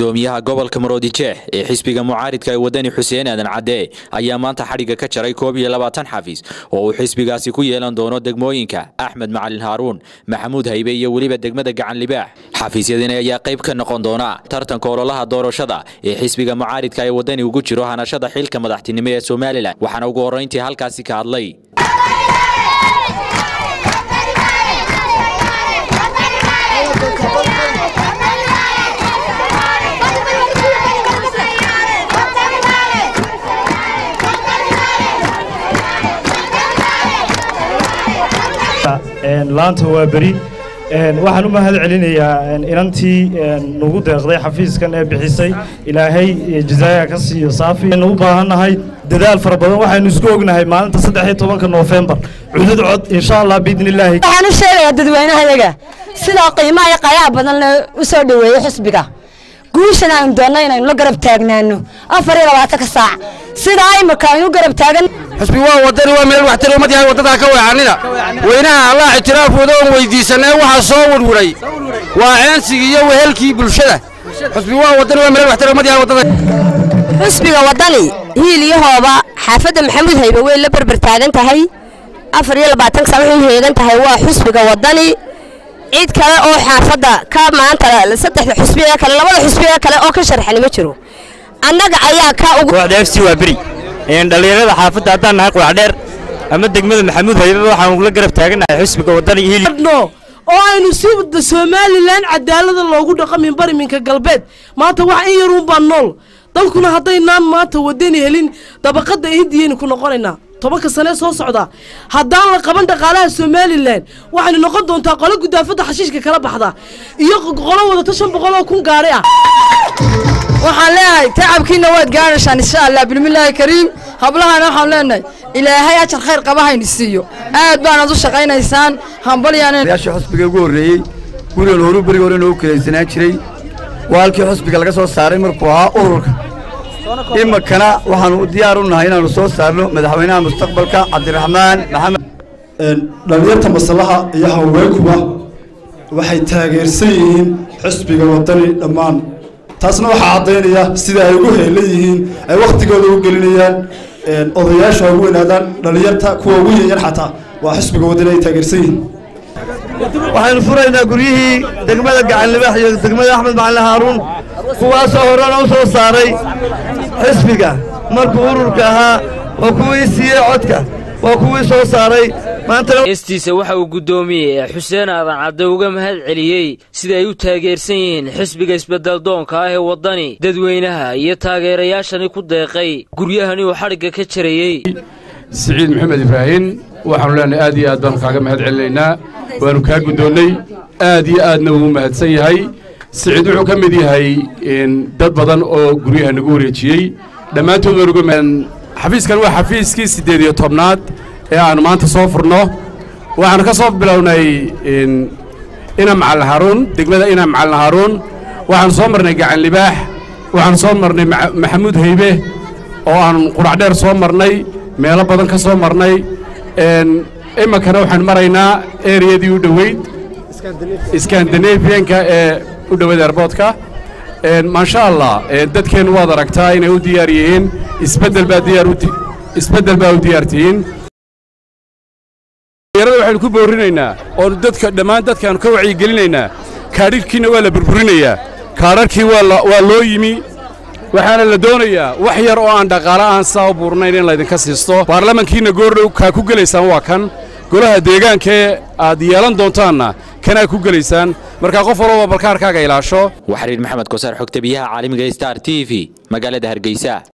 gudoomiyaha gobolka maroodijeex ee xisbiga mucaaridka ee wadani xuseen aadan cadde ayaa maanta xadhigga ka jaray koob iyo labaatan xafiis oo uu xisbigaasi ku yeelan doono degmooyinka axmed macalin haaruun maxamuud haybe iyo weliba degmada gacan libaax. Xafiisyadani ayaa qayb ka noqon doona tartanka ololaha doorashada ee xisbiga mucaaridka ee wadani ugu jiro hanashada xilka madaxtinimo ee somalilan waxaana ugu horrayntii halkaasi ka hadlay laanta waa beri. Waxaan u mahad celinayaa inantii nagu deeqday xafiiskan ee bixisay. Ilaahay jazaaya ka siiyo saafi. U baahannahay dadaal fara badan. Waxaynu isku ognahay maalinta saddexiyo tobanka noofembar cudud cod insha allah biidni illaahi waxaan u sheegayaa dadweynahayaga sidaa qiimaha iyo qayaha badan le u soo dhoweeyey xisbiga. Guushan aanu doonno inaynu la garab taagnaano afar iyo labaatanka saac. Sidaa imika aynu garab taagan xusbi waa wadani waa meel waxtar ummad yahay waddadaa ka weecanina weynaha allah ictiraafooda oon weydiisanee waxaa soo werwaray waa ceensigii iyo wehelkii bulshada. Xusbi waa wadani waa meel waxtar ummad yahay waddada. Xusbiga wadani hiil iyo hooba xaafadda maxamuud haybe way la berber taagan tahay. Afar iyo labaatanka saac waxay heegan tahay waa xusbiga wadani cid kale oo xaafadda ka maanta saddexda xusbiga kale labada xusbiga kale oo ka sharxani ma jiro. Annaga ayaa ka ugu waa beri dhallinyarada xaafadda haddaan nahay quraxdheer ama degmada maxamuud haybe waxaan la garab taaganahay xusbiga wadani hiil oo aynu si somalilan cadaalada loogu dhaqamin bariminka galbeed maanta wax in yaruun baa nool. Dalkuna haddaynaan maanta wadani helin dabaqadda hindiyaynu ku noqonaynaa tobanka sanee soo socda haddaan la qaban dhaqaalaha somalilan waxaynu noqon doontaa qolo gudaafadda xashiishka kala baxda iyo qolo wadato shan boqol oo kun gaari ah. Waxaan leeyahay tacabkiina waad gaadhaysaan insha allah bilmillaahi kariim. Hablahana waxaan leenahay ilaahay ajar khayr qaba hayni siiyo. Aad baanaad u shaqaynaysaan hambalyaanayaashii xusbiga ugu horreeyey gurigan horu beriga hore noogu kalaysanaan jiray. Waa halkii xusbiga laga soo saaray markuu ahaa ururka iminkana waxaannu diyaar u nahay inaannu soo saarno madaxweynaha mustaqbalka cabdiraxmaan maxamed. Dhallinyarta masalaha iyo haweenkuba waxay taageersan yihiin xusbiga waddani dhammaan. Taasna waxaa caddaynaya sida ay ugu heelan yihiin ay wakhtigooda u gelinayaan odayaasha ugu weynaadaan dhallinyarta kuwa ugu yaryar xataa. Waa xusbiga waddani ay taageersan yihiin. Waxaynu furaynaa guryihii degmada gacanlibaax iyo degmada axmed macalin haaruun kuwaasoo horena u soo saaray xisbiga. Markuu ururka ahaa waa kuwii siiyey codka waa kuwii soo saaray. Heestiisa waxa uu guddoomiyey xuseen aadan cadde uga mahad celiyey sida ay u taageersan yihiin xisbiga isbeddeldoonka ah ee waddani dadweynaha iyo taageerayaashani ku deeqay guryahani uu xadhigga ka jarayey. Siciid maxamed ibraahin waxaanu leenahay aad iyo aad baanu kaaga mahad celinaynaa waannu kaa guddoonnay aad iyo aadna wuu mahadsan yahay siciid wuxuu ka mid yahay dad badan oo guryaha nagu wareejiyey. Dhammaantood waa xafiiskii siddeed iyo tobnaad ee aannu maanta soo furno. Waxaannu ka soo bilownay ina macalin haaruun degmada ina macalin haaruun waxaannu soo marnay gacan libaax. Waxaannu soo marnay maxamuud haybe oo aannu quracdheer soo marnay meelo badan ka soo marnay. Iminkana waxaan maraynaa ereyadii u dhoweyd skandinafiyanka ee u dhoweyd airboodka maasha allah dadkeennu waad aragtaa inay u diyaar yihiin isbeddel baa u diyaartihiin yarada waxaynu ku boorrinaynaa oonu dadka dhammaan dadkaannu ka wacyigelinaynaa kaadhirhkiina waa la burburinayaa kaadharhkii waa loo yimi. Waxaana la doonayaa wax yar oo aan dhaqaale aan saa u buurnayn in laydinka siisto. Baarlamankiinna goordhow kaa ku gelaysaan waa kan. Golaha deegaankee aad yeelan doontaanna kanaa ku gelaysaan markaa qof walbaba balkaarkaaga ilaasho. Waxariir maxamed kosaar xogta biyaha caalamiga star t v magaalada hargeysa